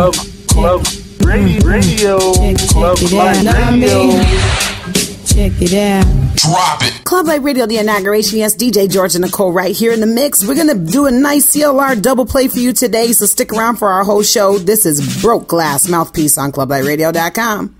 Club, club, radio, radio, club, radio. Check it out. Drop it. Club Light Radio, the inauguration. Yes, DJ George and Nicole right here in the mix. We're going to do a nice CLR double play for you today, so stick around for our whole show. This is Broke Glass Mouthpiece on ClubLightRadio.com.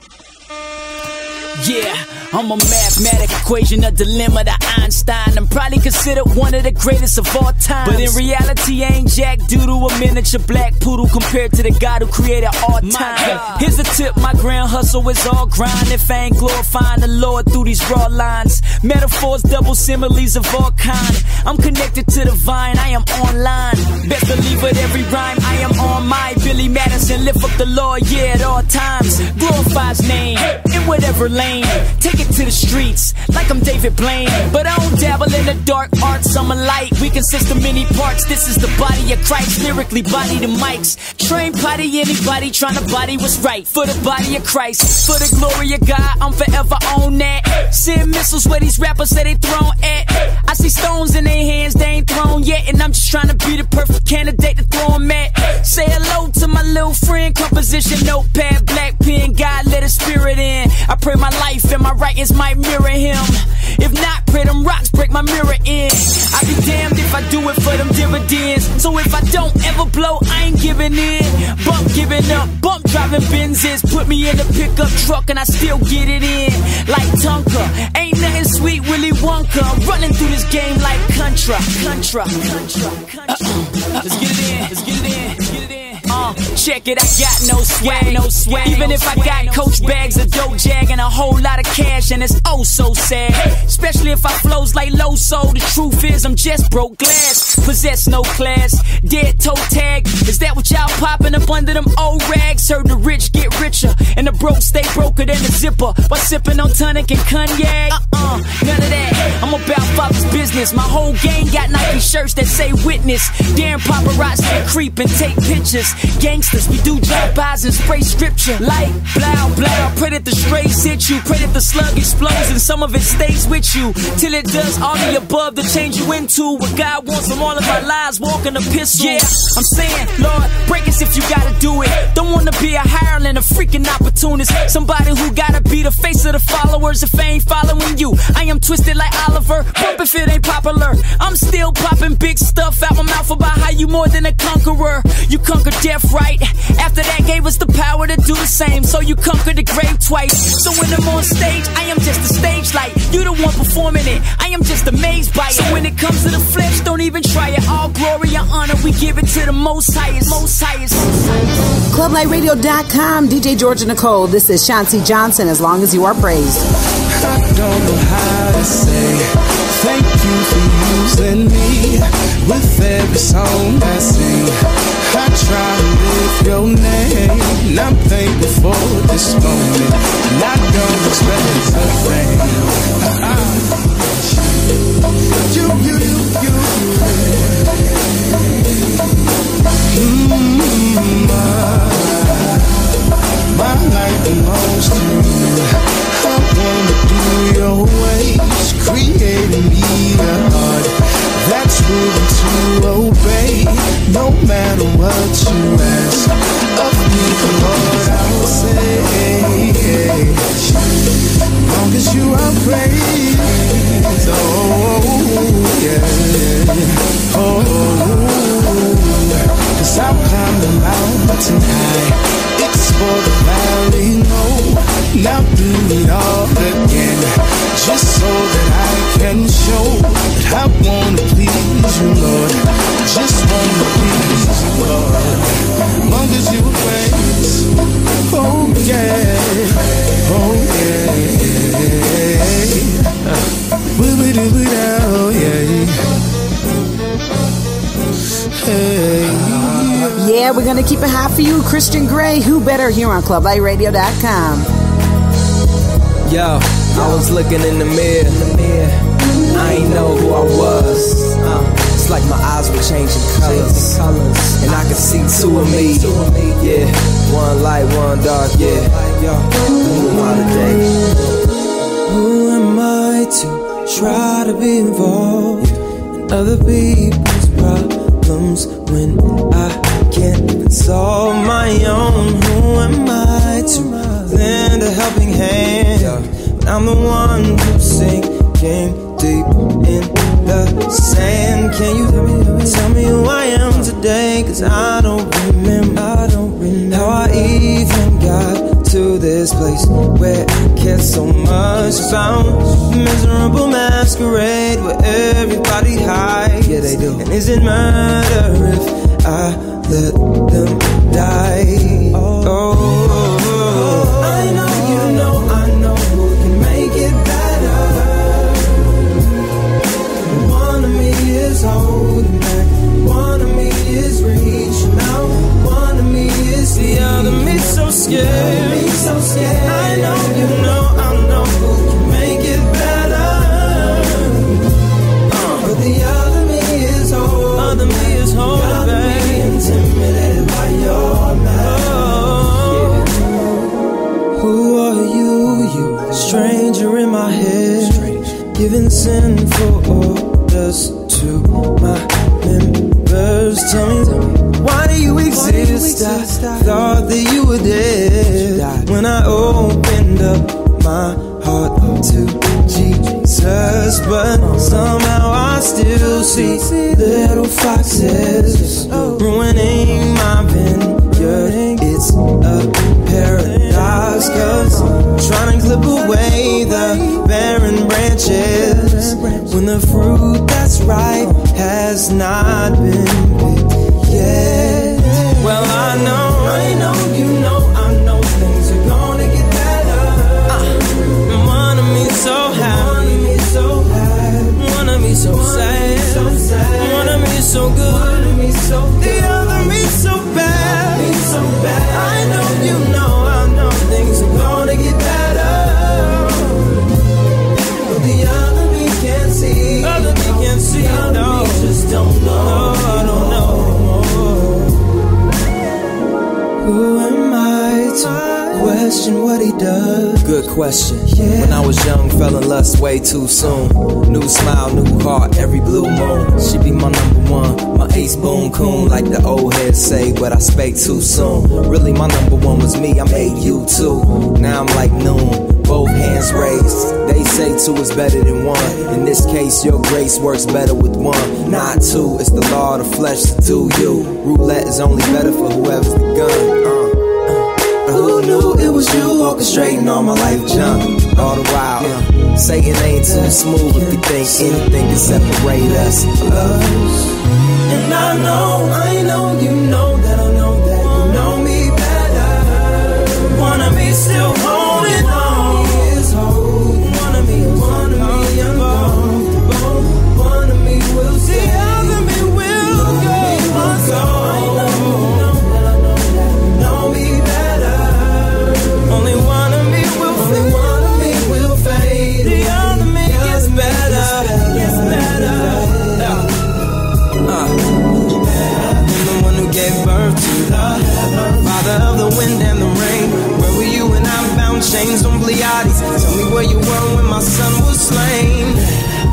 Yeah. I'm a mathematic equation, a dilemma to Einstein. I'm probably considered one of the greatest of all time. But in reality, I ain't jack to a miniature black poodle compared to the God who created all time. Here's a tip, my grand hustle is all grind. If I ain't glorifying the Lord through these raw lines, metaphors, double similes of all kind. I'm connected to the vine, I am online. Best believe with every rhyme, I am on my Billy Madison. Lift up the Lord, yeah, at all times. Glorify his name in whatever lane. Take it to the streets like I'm David Blaine. But I don't dabble in the dark arts, I'm a light. We consist of many parts. This is the body of Christ, lyrically body the mics. Train potty anybody trying to body what's right. For the body of Christ, for the glory of God, I'm forever on that. Send missiles where these rappers say they thrown at. I see stones in their hands, they ain't thrown yet. And I'm just trying to be the perfect candidate to throw them at. Say hello to my little friend, composition notepad, black pen, God let his spirit in. I pray my life and my writings might mirror him. If not, pray them rocks break my mirror in. I'd be damned if I do it for them dividends. So if I don't ever blow, I ain't giving in. Bump giving up, bump driving Benzes. Put me in a pickup truck and I still get it in. Like Tonka, ain't nothing sweet, Willy Wonka. I'm running through this game like Contra. Contra, Contra, Contra. Uh-uh. Let's get it in, let's get check it, I got no swag, no swag. Even if I got coach bags, a dope jag, and a whole lot of cash, and it's oh so sad. Especially if I flows like low soul. The truth is, I'm just broke glass, possess no class. Dead toe tag, is that what y'all popping up under them old rags? Heard the rich get richer, and the broke stay broker than the zipper. While sipping on tonic and cognac. Uh-uh, none of that. I'm about father's business. My whole gang got Nike shirts that say witness. Damn paparazzi creep and take pictures. Gangsters, we do drive-bys and spray scripture like blow, blow. Pray that the strays hit you, pray that the slug explodes and some of it stays with you till it does all the above to change you into what God wants of our lives. Walking a pistol. Yeah, I'm saying, Lord, break us if you gotta do it. Don't wanna be a hireling, a freaking opportunist. Somebody who gotta be the face of the followers if I ain't following you. I am twisted like Oliver. Bump if it ain't popular. I'm still popping big stuff out my mouth about how you more than a conqueror. You conquered death, right? After that, gave us the power to do the same. So you conquered the grave twice. So when I'm on stage, I am just a stage light. You the one performing it. I am just amazed by it. So when it comes to the flesh, don't even try it. All glory and honor, we give it to the most highest, most highest. ClubLightRadio.com, DJ George and This is Shanti Johnson, as long as you are praised. I don't know how to say thank you for using me with every song I sing. I try to your name, I'm thankful for this moment. Expect a thing. Ah. You, you, you, you, keep it hot for you, Christian Gray. Who better here on ClubLightRadio.com? Yo, I was looking in the mirror. In the mirror. I ain't know who I was. Uh, it's like my eyes were changing colors. And I could see two of me. Yeah, one light, one dark. Yeah, who am I today? Who am I to try to be involved in other people's problems when I it's all my own. Who am I to lend a helping hand? But I'm the one who's sinking deep in the sand. Can you tell me who I am today? Cause I don't remember, I don't remember how I even got to this place where I care so much about miserable masquerade where everybody hides. Yeah, they do. And is it murder if I let them die? Oh, I know you know I know who can make it better. One of me is holding back, one of me is reaching out, one of me is the other me so scared. Me so scared. Giving sinful orders to my members. Tell me, why do you exist? I thought that you were dead when I opened up my heart to Jesus, but somehow I still see little foxes ruining my vineyard. It's trying to clip away the barren branches when the fruit that's ripe has not been picked yet. Well, I know, I know, like the old heads say, but I spake too soon. Really, my number one was me, I made you too. Now I'm like noon, both hands raised. They say two is better than one. In this case, your grace works better with one, not two. It's the law of the flesh to do you. Roulette is only better for whoever's the gun. Uh. Who knew it was you orchestrating all my life junk? All the while, uh, Satan ain't too smooth if you think anything can separate us. And I know, I know, you know that I know that you know me better. Of me still holding wind and the rain. Where were you when I found chains on Pleiades? Tell me where you were when my son was slain.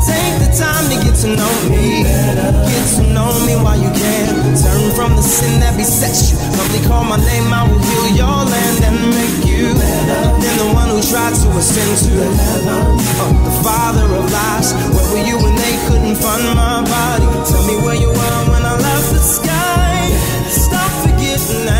Take the time to get to know me. Get to know me while you can. Turn from the sin that besets you. Humbly call my name, I will heal your land and make you. Then the one who tried to ascend to uh, the father of lies. Where were you when they couldn't find my body? Tell me where you were when I left the sky. Stop forgetting that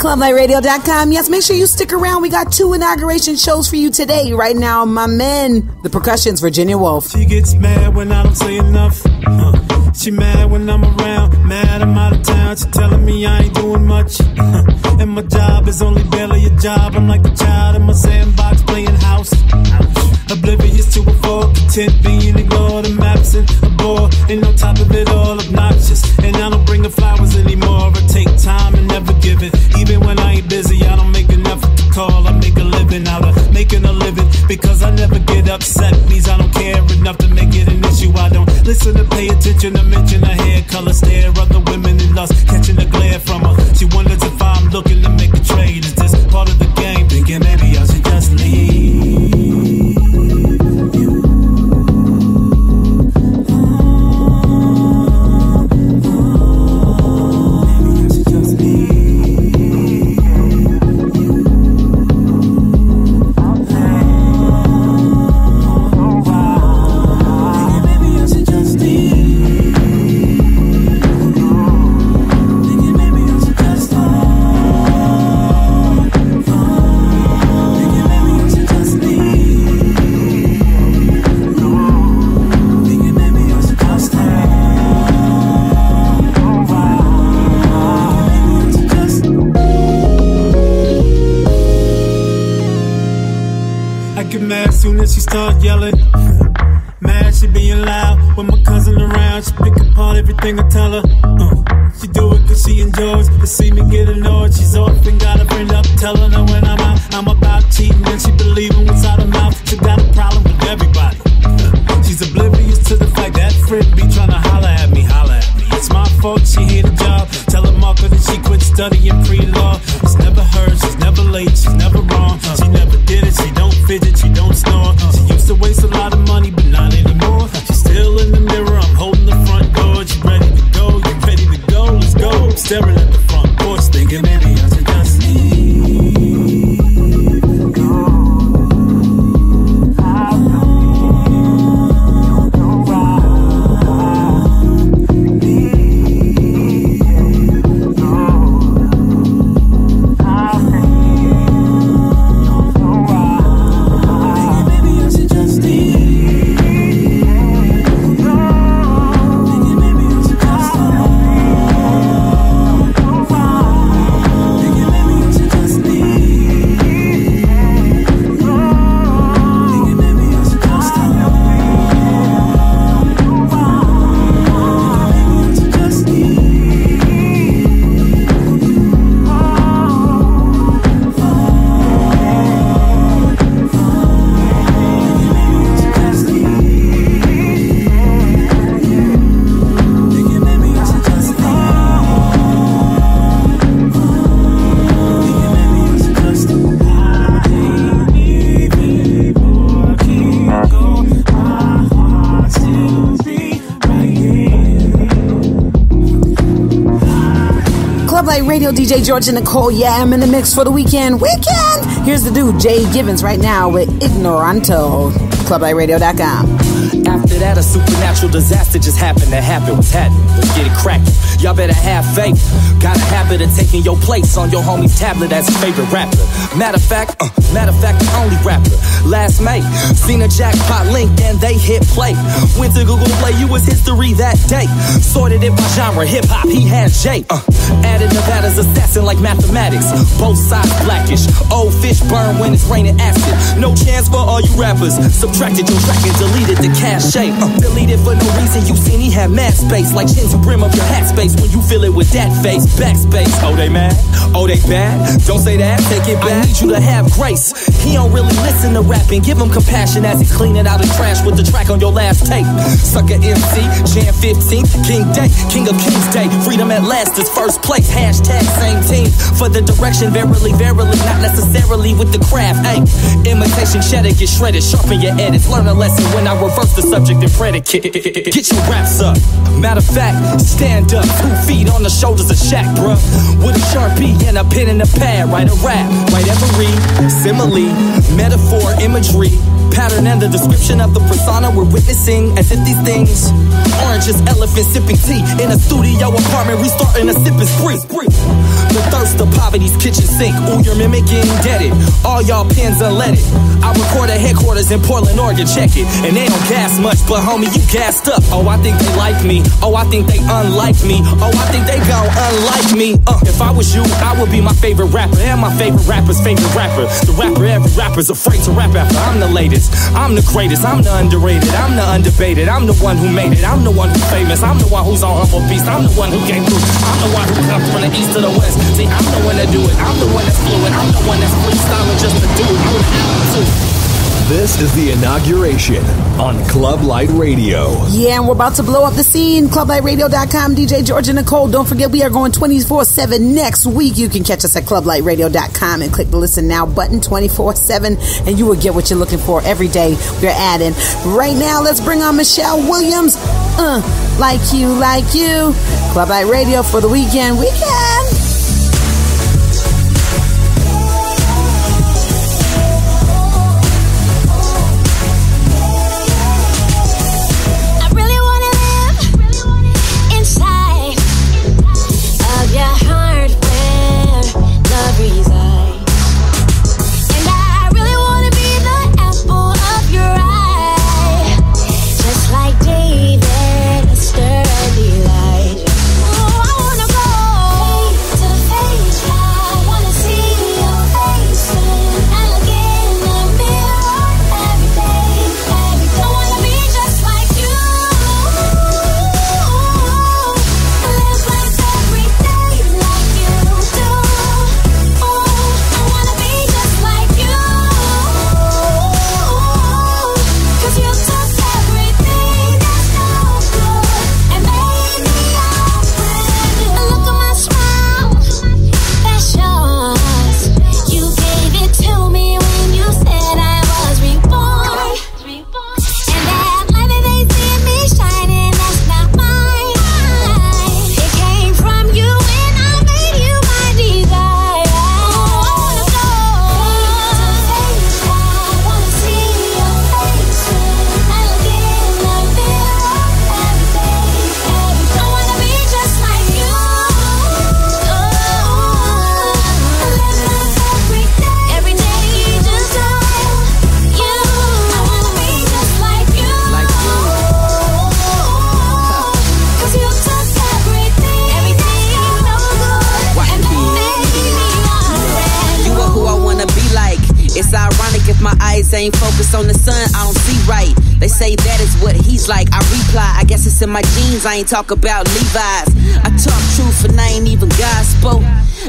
ClubLightRadio.com. Yes, make sure you stick around. We got two inauguration shows for you today. Right now, my men, the percussions, Virginia Wolf. She gets mad when I don't say enough. Uh, she mad when I'm around. Mad I'm out of town. She telling me I ain't doing much. Uh, and my job is only barely a job. I'm like a child in my sandbox playing house. Oblivious to a fault, content being ignored. I'm absent, a bore, and on top of it all, obnoxious. And I don't bring her call. I make a living out of making a living because I never get upset. Means I don't care enough to make it an issue. I don't listen to pay attention to mention her hair color, stare other women in lust, catching the glare from her. She wonders if I'm looking to make a trade. Studying pre-law. It's Radio DJ George and Nicole. Yeah, I'm in the mix for the weekend. Weekend! Here's the dude, Jay Gibbons, right now with Ignoranto. ClubLightRadio.com. After that, a supernatural disaster just happened to happen. What's happening? Let's get it cracking. Y'all better have faith. Got a habit of taking your place on your homie's tablet as his favorite rapper. Matter of fact, uh, matter of fact, the only rapper. Last May, seen a jackpot link and they hit play. Went to Google Play, you was history that day. Sorted it by genre, hip hop, he had J. Uh, added Nevada's assassin like mathematics. Both sides blackish. Old fish burn when it's raining acid. No chance for all you rappers. Subtracted your track and deleted the cache. Uh, deleted for no reason. You seen he had mad space. Like chins to brim of your hat space when you fill it with that face. Backspace. Oh, they mad? Oh, they bad? Don't say that. Take it back. I need you to have grace. He don't really listen to rapping. Give him compassion as he's cleaning out his trash with the track on your last tape. Sucker MC, Jan 15, King Day, King of Kings Day. Freedom at last is first place. Hashtag same team for the direction. Verily, verily, not necessarily with the craft. Hey, imitation cheddar, get shredded. Sharpen your edits. Learn a lesson when I reverse the subject and predicate. Get your raps up. Matter of fact, stand up. Two feet on the shoulders of Shaq, bruh. With a sharpie and a pen and a pad. Write a rap, write every simile, metaphor, imagery. Pattern and the description of the persona we're witnessing as if these things just elephants sipping tea in a studio apartment, restarting a sipping spree. The thirst of poverty's kitchen sink. Ooh, you're mimicking, it. All y'all pins unleaded. I record at headquarters in Portland, Oregon, check it. And they don't gas much, but homie, you gassed up. Oh, I think they like me. Oh, I think they unlike me. Oh, I think they gon' unlike me. Uh, if I was you, I would be my favorite rapper and my favorite rapper's favorite rapper. The rapper every rapper's afraid to rap after. I'm the latest. I'm the greatest. I'm the underrated. I'm the undebated. I'm the one who made it. I'm the one who's famous. I'm the one who's on Humble Beast. I'm the one who came through. I'm the one who comes from the east to the west. See, I'm the one that do it. I'm the one that's fluent. I'm the one that's freestyling just to do it. The one too. This is the inauguration on Club Light Radio. Yeah, and we're about to blow up the scene. ClubLightRadio.com, DJ George and Nicole. Don't forget, we are going 24 7 next week. You can catch us at ClubLightRadio.com and click the Listen Now button 24 7, and you will get what you're looking for every day. We're adding. Right now, let's bring on Michelle Williams. Uh, like you, like you. Club Light Radio for the weekend. Weekend. Say that is what he's like. I reply, I guess it's in my genes. I ain't talk about Levi's. I talk truth and I ain't even gospel.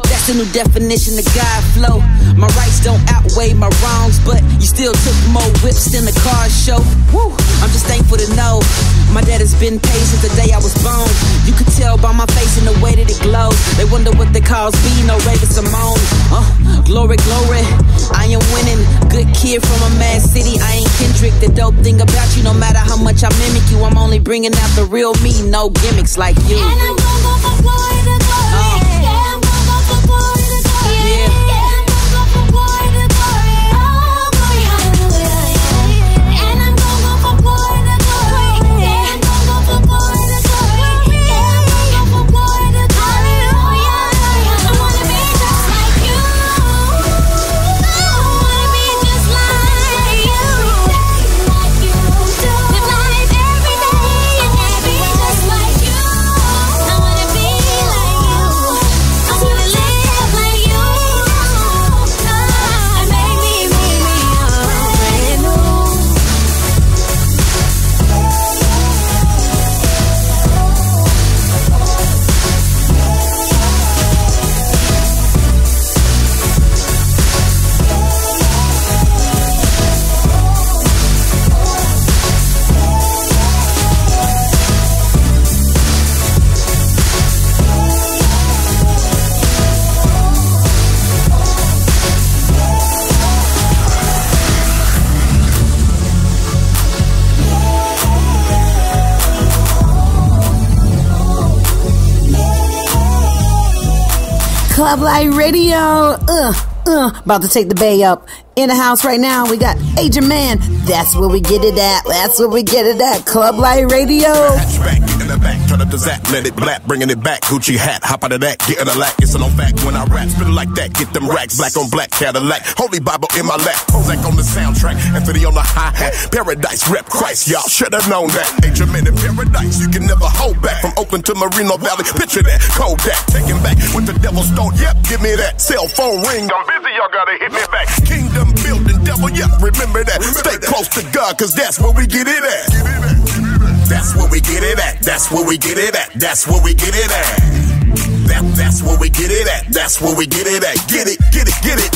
That's the new definition of God flow. My rights don't outweigh my wrongs, but you still took more whips than the car show. Woo, I'm just thankful to know my dad has been paid since the day I was born. You could tell by my face and the way that it glows. They wonder what they call be, no Raven-Symoné. Uh, glory, glory, I am winning. Good kid from a mad city, I ain't Kendrick. The dope thing about you, no matter how much I mimic you, I'm only bringing out the real me, no gimmicks like you. Club Light Radio. Uh, uh, about to take the bay up. In the house right now, we got Agent Man. That's where we get it at. That's where we get it at. Club Light Radio. Get in the back, turn up the zap, let it black, bringing it back. Gucci hat, hop out of that, get in the lack. It's a known fact when I rap, spit it like that, get them racks, black on black Cadillac. Holy Bible in my lap, Prozac on the soundtrack, Anthony on the hi hat. Paradise rep Christ, y'all should have known that. Man in paradise, you can never hold back. From Oakland to Moreno Valley, picture that. Kodak, taking back with the devil stone. Yep, give me that cell phone ring. I'm busy, y'all gotta hit me back. Kingdom building, devil, yep, remember that. Stay close to God, cause that's where we get it at. That's where we get it at. That's where we get it at. That's where we get it at. That, that's where we get it at. That's where we get it at. Get it, get it, get it.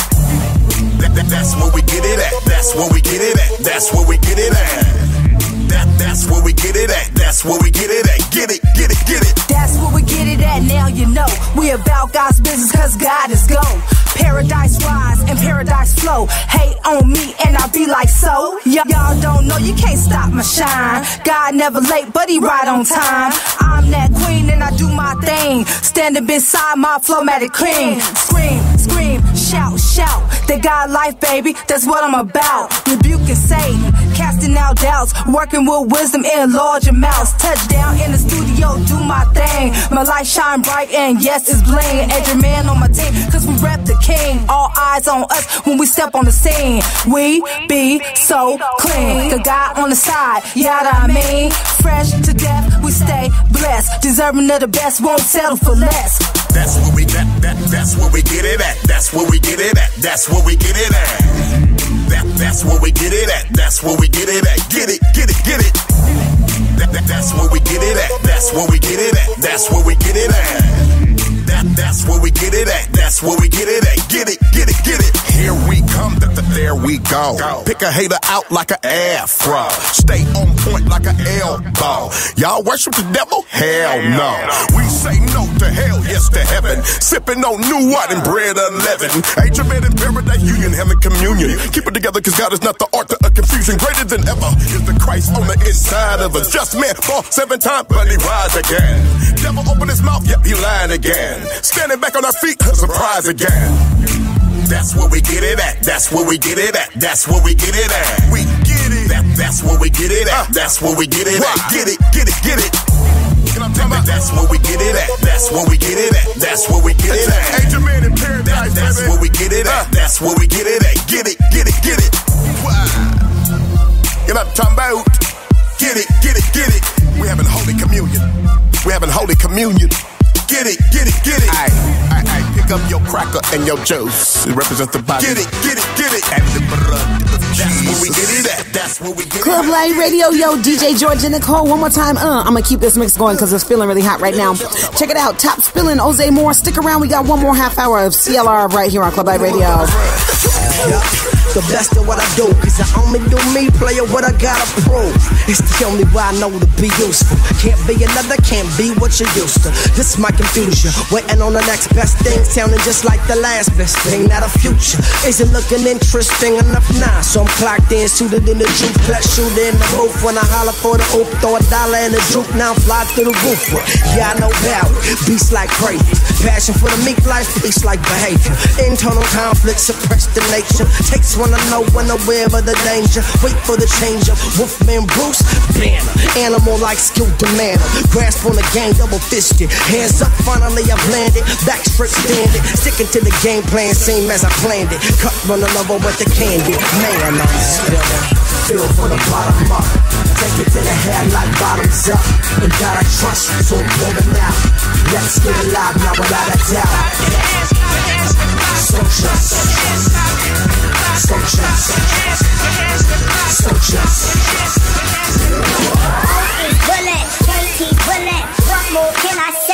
That, that, that's where we get it at. That's where we get it at. That's where we get it at. That, that's where we get it at. That's where we get it at. Get it, get it, get it. That's where we get it at, now you know. We about God's business cause God is gone. Paradise rise and paradise flow. Hate on me and I be like so. Y'all don't know, you can't stop my shine. God never late, but he right on time. I'm that queen and I do my thing. Standing beside my flowmatic cream. Scream, scream, shout, shout. They got life, baby, that's what I'm about. Rebuke Rebuking Satan, casting out doubts. Working with wisdom in large amounts. Touchdown in the studio, do my thing. My light shine bright and yes, it's bling. Edge man on my team, cause we rep the king. All eyes on us when we step on the scene. We be so clean. The guy on the side, yeah, I mean. Fresh to death, we stay blessed. Deserving of the best, won't settle for less. That's where we that, that that's where we get it at. That's where we get it at. That's where we get it at. That that's where we get it at. That's where we get it at. Get it, get it, get it. That, that, that's where we get it at. That's where we get it at. That's where we get it at. That, that's where we get it at. That's where we get it at. Get it, get it, get it. Here we come, th- th- there we go. Pick a hater out like an afro. Stay on point like an elbow. Y'all worship the devil? Hell no. We say no to hell, yes to heaven. Sipping on new wine and bread 11. Angel man in paradise, union, heaven, communion. Keep it together, cause God is not the art of confusion. Greater than ever is the Christ on the inside of us. Just man, fall seven times, but he rise again. Devil open his mouth, yep, lying again. Standing back on our feet, surprise again. That's where we get it at. That's where we get it at. That's where we get it at. We get it. That, that's where we get it at. That's where we get it at. Get it, get it, get it. That, that's where we get it at. That's where we get it at. That's where we get it at. Angel man in paradise, that, That's where we get it at. That's where we get it at. Get it, get it, get it. Know I'm talking about? Get it, get it, get it. We having holy communion. We having holy communion. Get Get it, get it, get it. Aye, aye, aye. Pick up your cracker and your juice. It represents the body. Get it, get it, get it. And the blood That's where we get it at. That's where we get Club it at. Light Radio, yo, DJ George and Nicole. One more time, uh, I'm gonna keep this mix going because it's feeling really hot right now. Check it out, Top Spilling, Jose Moore. Stick around, we got one more half hour of CLR right here on Club Light Radio. The best of what I do, cause I only do me, player what I gotta prove. It's the only way I know to be useful. Can't be another, can't be what you used to. This my confusion, waiting on the next best thing, sounding just like the last best thing. Now the future isn't looking interesting enough now. So I'm clocked in, suited in the juke, flat shooter in the booth. When I holler for the oop, throw a dollar in the juke, now I fly through the roof. Yeah, I know it. Beast like crazy. Passion for the meek life, beast like behavior. Internal conflict, suppress the nature. Takes one to know when aware of the danger. Wait for the change of Wolfman Bruce Banner. Animal like skill demand. Grasp on the game, double fisted. Hands up, finally I landed. Back straight standing. Sticking to the game plan, same as I planned it. Cut run the level with the candy. Man, I'm spilling. Feel from the bottom up. Take it to the head like bottoms up. And gotta trust, so I'm pouring out. Let's get it live now without a doubt. So just. So just. So just. Bullet, bullet. What more can I say?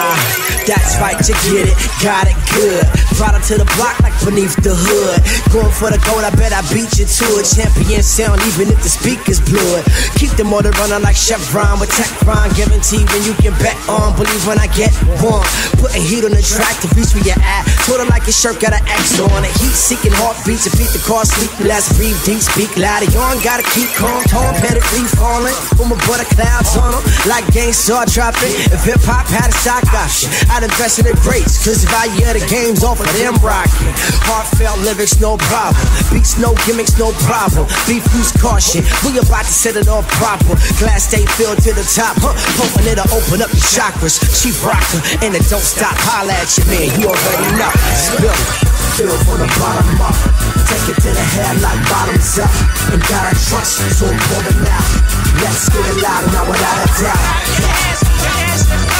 Ah, that's right, you get it, got it good. Brought Product to the block like beneath the hood. Going for the gold, I bet I beat you to it. Champion sound, even if the speaker's blood. Keep the motor running like Chevron with Tech Ron. Guaranteed when you can bet on. Believe when I get one. Putting heat on the track to reach where you're at. Told her like your shirt got an X on it. Heat seeking heartbeats to beat the car sleep. Let's breathe deep, speak louder. You ain't gotta keep calm. Tone pedigree falling. From a butter clouds on. Like gang saw dropping. If hip hop had a stock option, I'd invest in the greats. Cause the value of the game's off of them rocking. Heartfelt lyrics, no problem. Beats, no gimmicks, no problem. Beef, use caution. We about to set it off proper. Glass stay filled to the top. Huh? Pumping it'll open up your chakras. Chief rocker, and it don't stop. Holla at your man, you already know. Spill. Feel from the bottom up. Take it to the head like bottoms up. And gotta trust, so I'm out. Let's get it loud now without a doubt.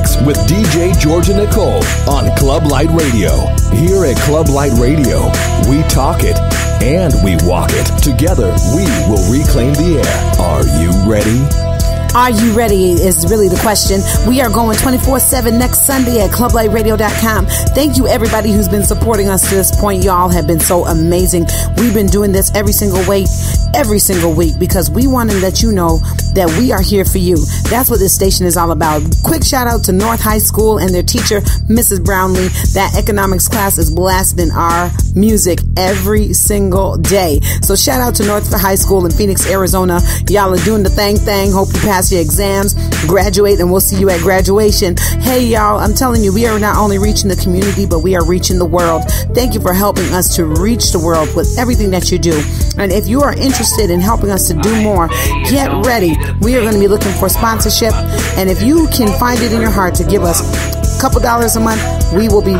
mix with DJ Georgia Nicole on Club Light Radio. Here at Club Light Radio, we talk it and we walk it. Together, we will reclaim the air. Are you ready? Are you ready? Is really the question. We are going 24 7 next Sunday at clublightradio.com. Thank you, everybody who's been supporting us to this point. Y'all have been so amazing. We've been doing this every single week, every single week, because we want to let you know that we are here for you. That's what this station is all about. Quick shout out to North High School and their teacher, Mrs. Brownlee. That economics class is blasting our music every single day. So shout out to North High School in Phoenix, Arizona. Y'all are doing the thing thing. Hope you pass your exams, graduate, and we'll see you at graduation. Hey y'all, I'm telling you, we are not only reaching the community, but we are reaching the world. Thank you for helping us to reach the world with everything that you do. And if you are interested in helping us to do more, get ready. We are going to be looking for sponsorship. And if you can find it in your heart to give us a couple dollars a month, we will be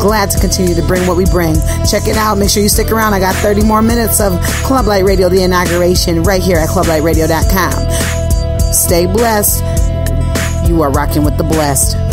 glad to continue to bring what we bring. Check it out. Make sure you stick around. I got 30 more minutes of Club Light Radio, the inauguration, right here at clublightradio.com. Stay blessed. You are rocking with the blessed.